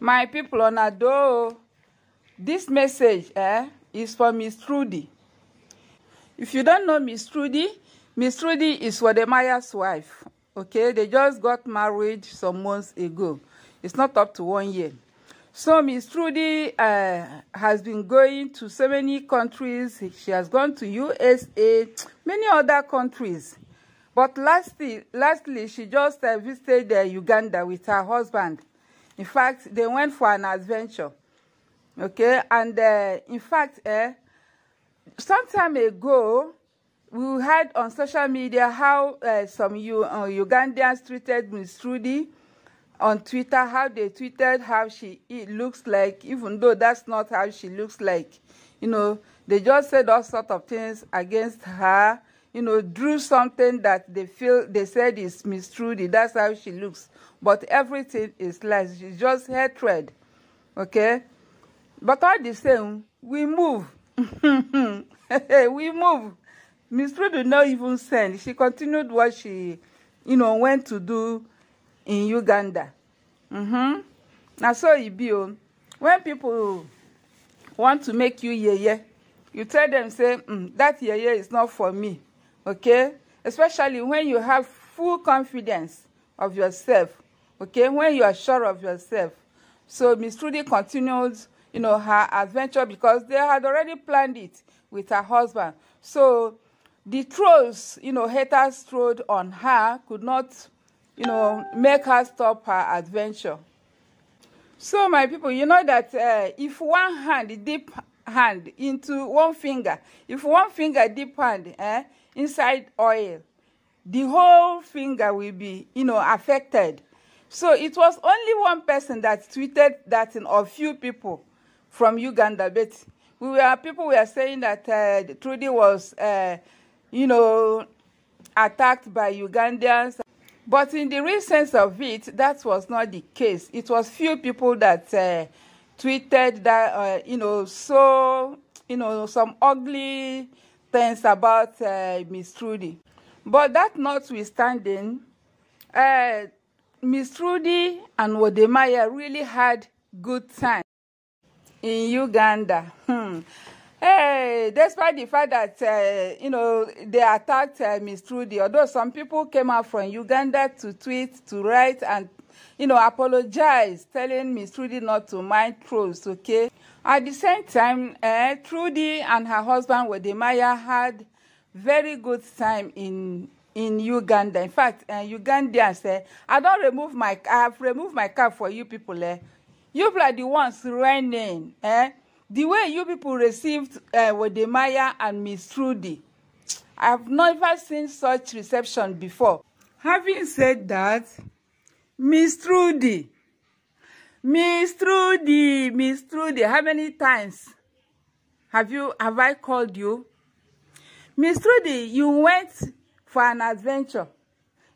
my people on ado this message eh, is for miss trudy. If you don't know miss trudy miss trudy is Wode Maya's wife okay? They just got married some months ago. It's not up to one year. So miss trudy uh, has been going to so many countries. She has gone to usa many other countries. But lastly lastly she just uh, visited uh, uganda with her husband In fact, they went for an adventure. Okay, and uh, in fact, uh, some time ago, we heard on social media how uh, some U uh, Ugandans treated Miss Trudy on Twitter, how they tweeted how she it looks like, even though that's not how she looks like. You know, they just said all sorts of things against her, you know, drew something that they feel they said is Miss Trudy. That's how she looks. But everything is lies. It's just hatred. Okay? But all the same, we move. we move. Miss Trudy not even send. She continued what she, you know, went to do in Uganda. Mm-hmm. Now so it. Oh. When people want to make you yeye, you tell them, say, mm, that yeye is not for me okay? Especially when you have full confidence of yourself okay? When you are sure of yourself. So miss trudy continued you know her adventure because they had already planned it with her husband. So the trolls you know haters trod on her could not you know make her stop her adventure. So my people you know that uh, if one hand deep hand into one finger if one finger deep hand eh, inside oil the whole finger will be you know affected. So it was only one person that tweeted that in or few people from uganda. But we were people were saying that uh, trudy was uh, you know attacked by ugandans. But in the real sense of it that was not the case. It was few people that uh, tweeted that uh, you know so you know some ugly things about uh, Miss Trudy. But that notwithstanding, uh, Miss Trudy and Wode Maya really had good time in Uganda. Hmm. Hey, despite the fact that, uh, you know, they attacked uh, Miss Trudy, although some people came out from Uganda to tweet, to write, and, you know, apologize, telling Miss Trudy not to mind trolls, okay? At the same time, uh, Trudy and her husband Wodemaya had very good time in in Uganda. In fact, uh, Ugandans, uh, I don't remove my, I have removed my cap for you people. Uh. You people are the ones running. Eh? The way you people received uh, Wodemaya and Miss Trudy, I have never seen such reception before. Having said that, Miss Trudy, Miss Trudy, Miss Trudy, how many times have you have I called you? Miss Trudy, you went for an adventure.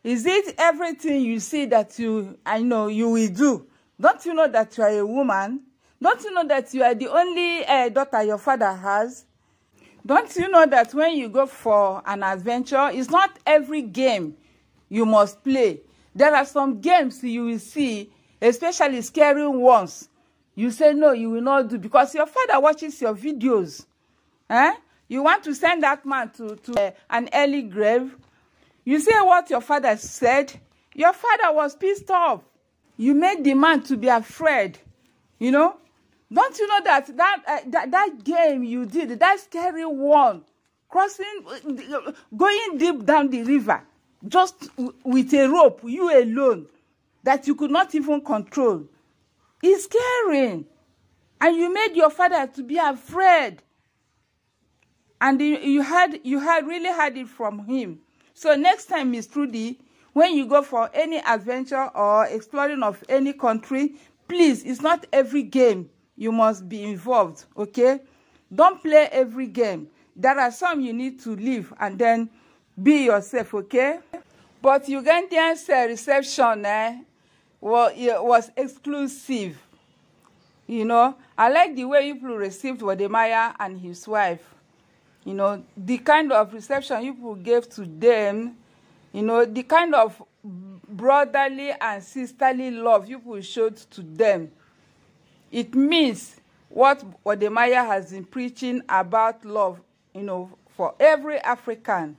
Is it everything you see that you I know you will do? Don't you know that you are a woman? Don't you know that you are the only uh, daughter your father has? Don't you know that when you go for an adventure, it's not every game you must play. There are some games you will see especially scary ones you say no you will not do because your father watches your videos eh? you want to send that man to, to uh, an early grave. You say what your father said. Your father was pissed off. You made the man to be afraid you know? Don't you know that that uh, that, that game you did that scary one crossing going deep down the river just with a rope you alone that you could not even control is scaring. And you made your father to be afraid. And you had you had really had it from him. So next time, Miss Trudy, when you go for any adventure or exploring of any country, please, it's not every game you must be involved, okay? Don't play every game. There are some you need to leave and then be yourself, okay? But Ugandan's uh, reception, eh, was, was exclusive. You know, I like the way people received Wode Maya and his wife. You know, the kind of reception people gave to them, you know, the kind of brotherly and sisterly love people showed to them. it means what Wode Maya has been preaching about love, you know, for every African.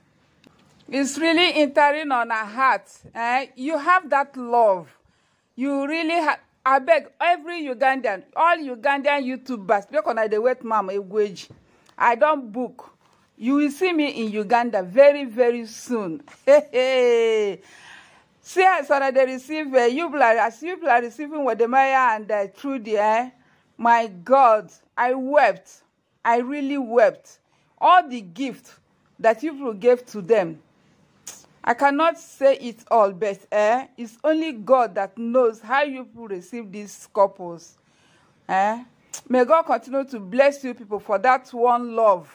It's really entering on our hearts. Eh? You have that love. You really have. I beg every Ugandan, all Ugandan YouTubers, because I dey wait mama Egwueji. I don book. You will see me in Uganda very, very soon. Hey, hey. See I dey receive uh, you are, as you are receiving Wode Maya and uh, Trudy, eh? My God, I wept. I really wept. All the gift that you people gave to them. I cannot say it all, but eh, it's only God that knows how you people receive these couples. Eh? May God continue to bless you people for that one love,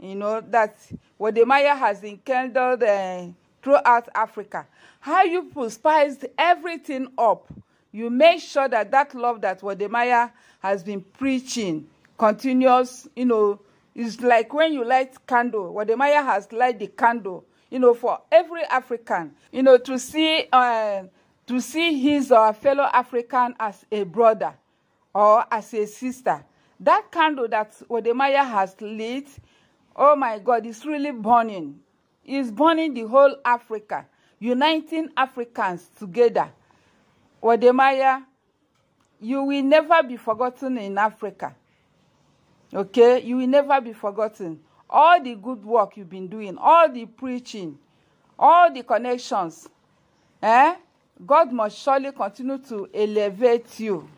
you know, that Wode Maya has enkindled uh, throughout Africa. How you people spiced everything up. You make sure that that love that Wode Maya has been preaching continues, you know, it's like when you light candle. Wode Maya has light the candle you know, for every African, you know, to see uh, to see his or fellow African as a brother or as a sister. That candle that Wodemaya has lit, oh my God, it's really burning. It's burning the whole Africa, uniting Africans together. Wodemaya, you will never be forgotten in Africa. Okay? You will never be forgotten all the good work you've been doing, all the preaching, all the connections, eh? God must surely continue to elevate you.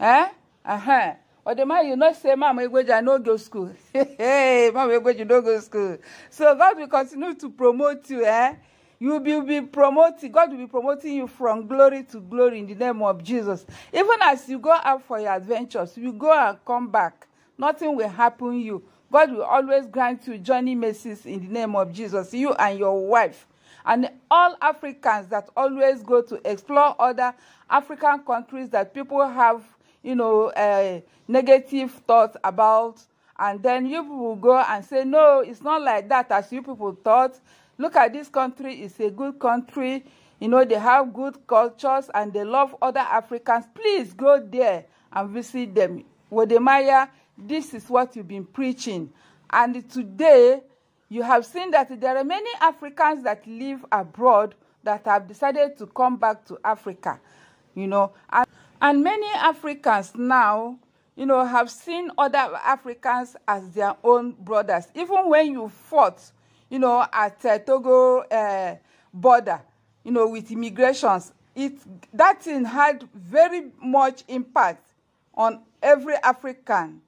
Eh? Uh-huh. Or the man, you know, say, Mama Egwueji, I no go school. hey, Mama Egwueji, no go school. So God will continue to promote you, eh? You will be, be promoting, God will be promoting you from glory to glory in the name of Jesus. Even as you go out for your adventures, you go and come back. Nothing will happen you. God will always grant you journey mercies in the name of Jesus, you and your wife. And all Africans that always go to explore other African countries that people have, you know, uh, negative thoughts about. And then you will go and say, no, it's not like that as you people thought. Look at this country, it's a good country. You know, they have good cultures and they love other Africans. Please go there and visit them. Wode Maya this is what you've been preaching. And today, you have seen that there are many Africans that live abroad that have decided to come back to Africa, you know. And, and many Africans now, you know, have seen other Africans as their own brothers. Even when you fought, you know, at uh, Togo uh, border, you know, with immigrations, it that thing had very much impact on every African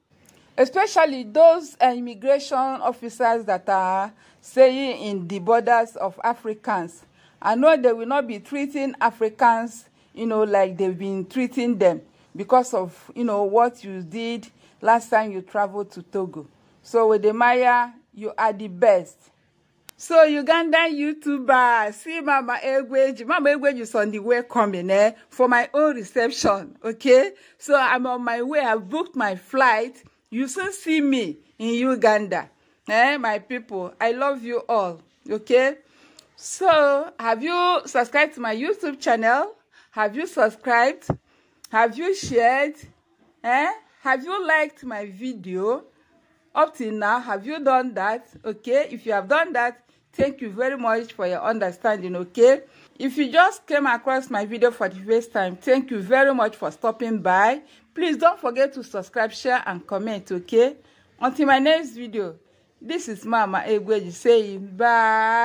especially those uh, immigration officers that are staying in the borders of Africans. I know they will not be treating Africans, you know, like they've been treating them because of, you know, what you did last time you traveled to Togo. So with the Maya, you are the best. So Ugandan YouTuber, see Mama Egweji. Mama Egweji is on the way coming eh, for my own reception, okay? So I'm on my way. I've booked my flight you soon see me in Uganda. Eh, my people, I love you all. Okay? So, have you subscribed to my YouTube channel? Have you subscribed? Have you shared? Eh? Have you liked my video? Up till now, have you done that? Okay? If you have done that, thank you very much for your understanding, okay? If you just came across my video for the first time, thank you very much for stopping by. Please don't forget to subscribe, share, and comment, okay? Until my next video, this is Mama Egweji saying bye.